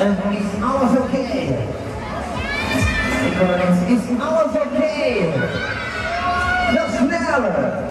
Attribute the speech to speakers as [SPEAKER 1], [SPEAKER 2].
[SPEAKER 1] And it's always okay. It's always okay. Just never.